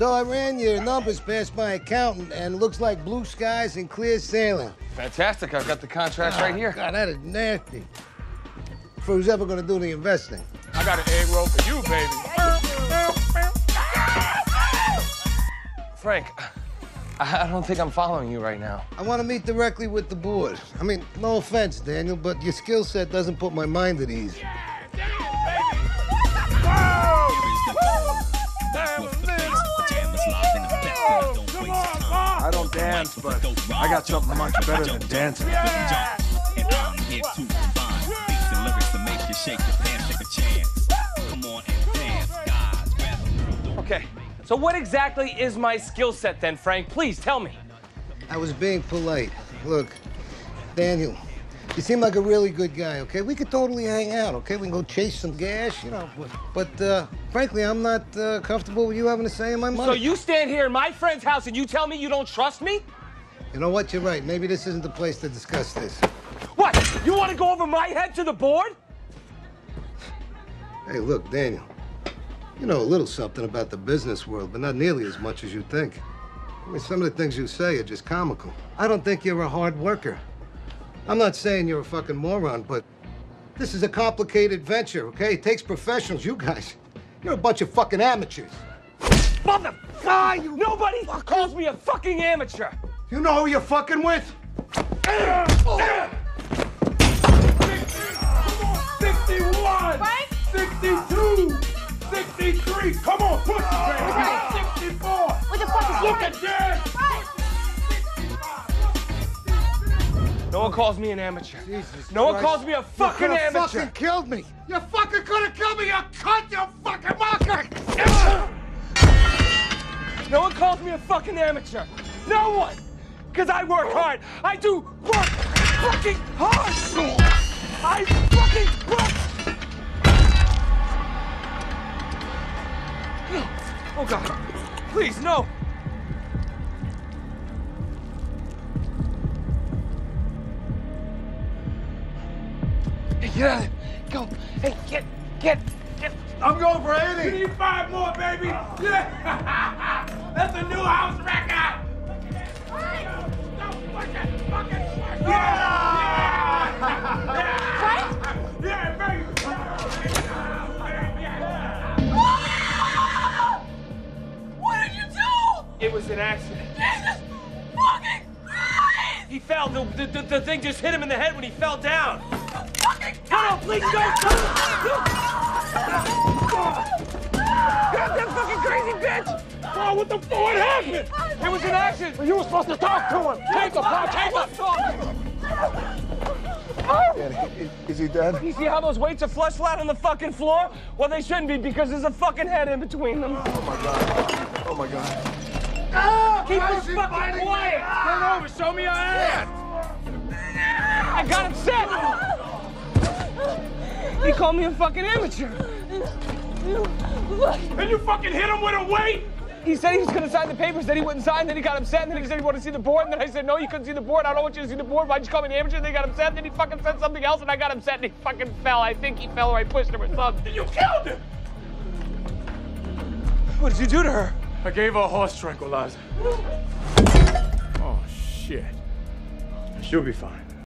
So I ran your numbers past my accountant, and looks like blue skies and clear sailing. Fantastic. I've got the contracts right ah, here. God, that is nasty. For who's ever gonna do the investing. I got an egg roll for you, baby. Frank, I don't think I'm following you right now. I want to meet directly with the board. I mean, no offense, Daniel, but your skill set doesn't put my mind at ease. I don't dance, but I got something much better than dancing. And I'm here to combine beats and lyrics to make you shake your pants, take a chance. Come on and dance, guys. Okay, so what exactly is my skill set then, Frank? Please tell me. I was being polite. Look, Daniel, you seem like a really good guy, okay? We could totally hang out, okay? We can go chase some gas, you know. But, but uh, frankly, I'm not uh, comfortable with you having a say in my money. So you stand here in my friend's house and you tell me you don't trust me? You know what? You're right. Maybe this isn't the place to discuss this. What? You want to go over my head to the board? Hey, look, Daniel. You know a little something about the business world, but not nearly as much as you think. I mean, some of the things you say are just comical. I don't think you're a hard worker. I'm not saying you're a fucking moron, but this is a complicated venture, okay? It takes professionals. You guys, you're a bunch of fucking amateurs. Mother... Ah, you... Nobody calls me a fucking amateur. You know who you're fucking with? 61! Frank? 62! 63! Come on, push it, baby! Frank. 64! What the fuck is Look he at that! No one calls me an amateur. Jesus no one calls me a fucking coulda amateur. fucking killed me. You fucking could have killed me, you cunt, you fucking mocker! No one calls me a fucking amateur. No one. Because I work hard. I do work fucking hard. I fucking work. Get out of there. Go. Hey, get, get, get. I'm going for 80! You need five more, baby! Uh. Yeah! That's a new house record! Yeah! Yeah, baby! What did you do? It was an accident. Jesus fucking Christ! He fell. The, the, the, the thing just hit him in the head when he fell down. Fucking No, no, please don't. God, that fucking crazy bitch. Oh, what the fuck? What happened? It was an accident. You were supposed to talk to him! Take him, Paul, take him! Is he dead? You see how those weights are flush flat on the fucking floor? Well, they shouldn't be because there's a fucking head in between them. Oh my god. Oh my god. Oh, Keep it fucking quiet. Turn over, show me your hand! I got him set. He called me a fucking amateur. And you fucking hit him with a weight? He said he was going to sign the papers, then he wouldn't sign, then he got upset, and then he said he wanted to see the board, and then I said, no, you couldn't see the board, I don't want you to see the board, why'd you call me the amateur? And then he got upset, and then he fucking said something else, and I got upset, and he fucking fell. I think he fell or I pushed him or something. You killed him! What did you do to her? I gave her a horse tranquilizer. Oh, shit. She'll be fine.